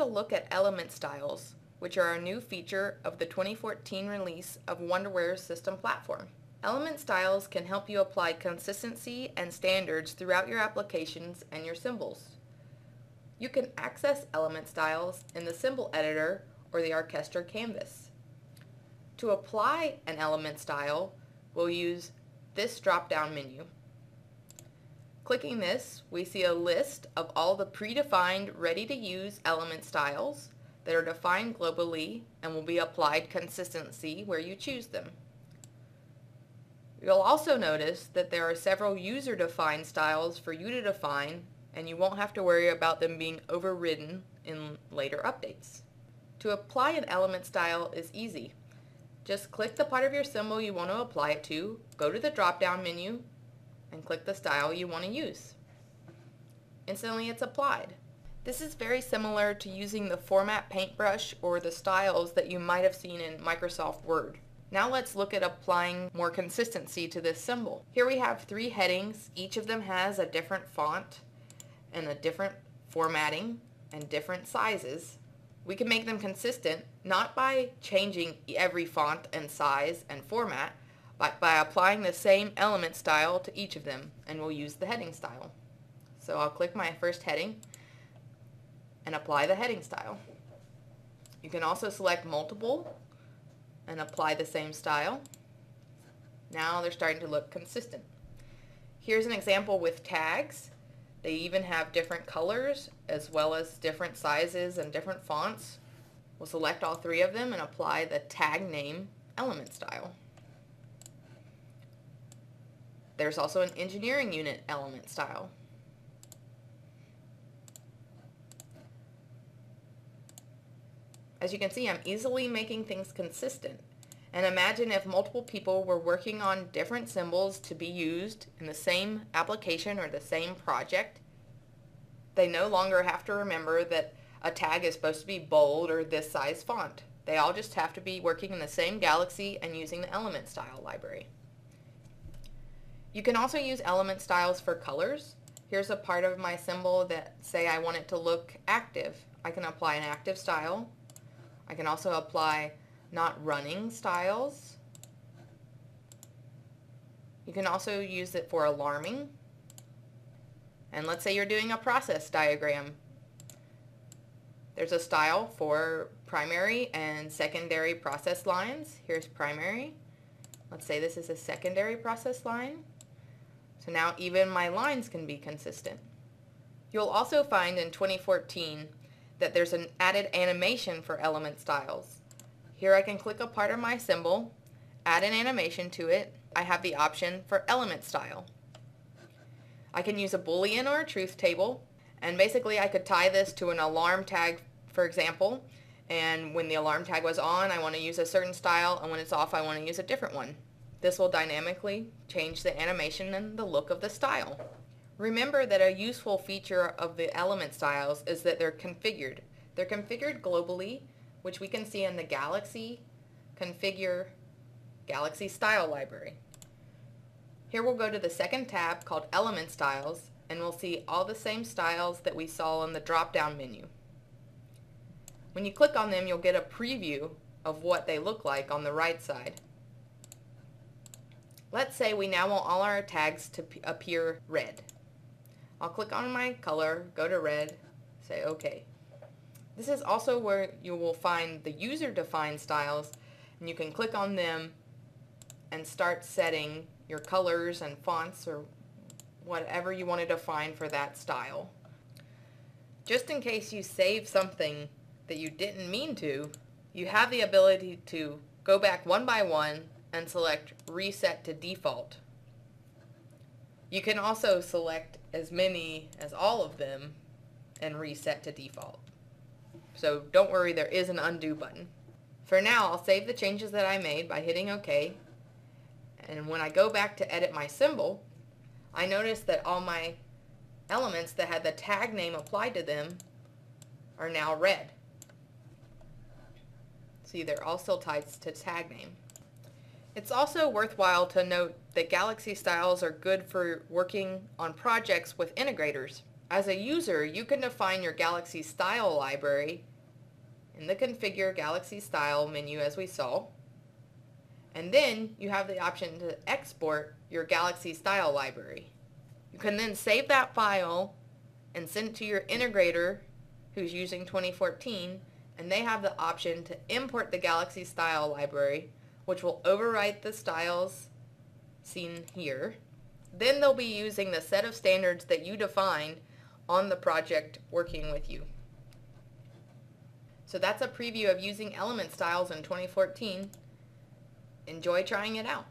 a look at element styles, which are a new feature of the 2014 release of Wonderware's system platform. Element styles can help you apply consistency and standards throughout your applications and your symbols. You can access element styles in the symbol editor or the ArchestrA canvas. To apply an element style, we'll use this drop-down menu. Clicking this, we see a list of all the predefined ready-to-use element styles that are defined globally and will be applied consistency where you choose them. You'll also notice that there are several user-defined styles for you to define and you won't have to worry about them being overridden in later updates. To apply an element style is easy. Just click the part of your symbol you want to apply it to, go to the drop-down menu, and click the style you want to use. Instantly it's applied. This is very similar to using the format paintbrush or the styles that you might have seen in Microsoft Word. Now let's look at applying more consistency to this symbol. Here we have three headings. Each of them has a different font and a different formatting and different sizes. We can make them consistent not by changing every font and size and format, by applying the same element style to each of them and we'll use the heading style. So I'll click my first heading and apply the heading style. You can also select multiple and apply the same style. Now they're starting to look consistent. Here's an example with tags. They even have different colors as well as different sizes and different fonts. We'll select all three of them and apply the tag name element style. There's also an engineering unit element style. As you can see, I'm easily making things consistent. And imagine if multiple people were working on different symbols to be used in the same application or the same project. They no longer have to remember that a tag is supposed to be bold or this size font. They all just have to be working in the same galaxy and using the element style library. You can also use element styles for colors. Here's a part of my symbol that say I want it to look active. I can apply an active style I can also apply not running styles. You can also use it for alarming. And let's say you're doing a process diagram. There's a style for primary and secondary process lines. Here's primary. Let's say this is a secondary process line. So now even my lines can be consistent. You'll also find in 2014 that there's an added animation for element styles. Here I can click a part of my symbol, add an animation to it. I have the option for element style. I can use a boolean or a truth table and basically I could tie this to an alarm tag for example and when the alarm tag was on I want to use a certain style and when it's off I want to use a different one. This will dynamically change the animation and the look of the style. Remember that a useful feature of the element styles is that they're configured. They're configured globally, which we can see in the Galaxy Configure Galaxy Style Library. Here we'll go to the second tab called Element Styles, and we'll see all the same styles that we saw in the drop-down menu. When you click on them, you'll get a preview of what they look like on the right side. Let's say we now want all our tags to appear red. I'll click on my color, go to red, say OK. This is also where you will find the user-defined styles and you can click on them and start setting your colors and fonts or whatever you want to define for that style. Just in case you save something that you didn't mean to, you have the ability to go back one by one and select Reset to Default. You can also select as many as all of them and reset to default. So don't worry, there is an undo button. For now, I'll save the changes that I made by hitting OK. And when I go back to edit my symbol, I notice that all my elements that had the tag name applied to them are now red. See, they're all still tied to tag name. It's also worthwhile to note that Galaxy styles are good for working on projects with integrators. As a user, you can define your Galaxy Style library in the Configure Galaxy Style menu as we saw. And then you have the option to export your Galaxy Style library. You can then save that file and send it to your integrator who's using 2014 and they have the option to import the Galaxy Style library which will overwrite the styles seen here. Then they'll be using the set of standards that you defined on the project working with you. So that's a preview of using element styles in 2014. Enjoy trying it out.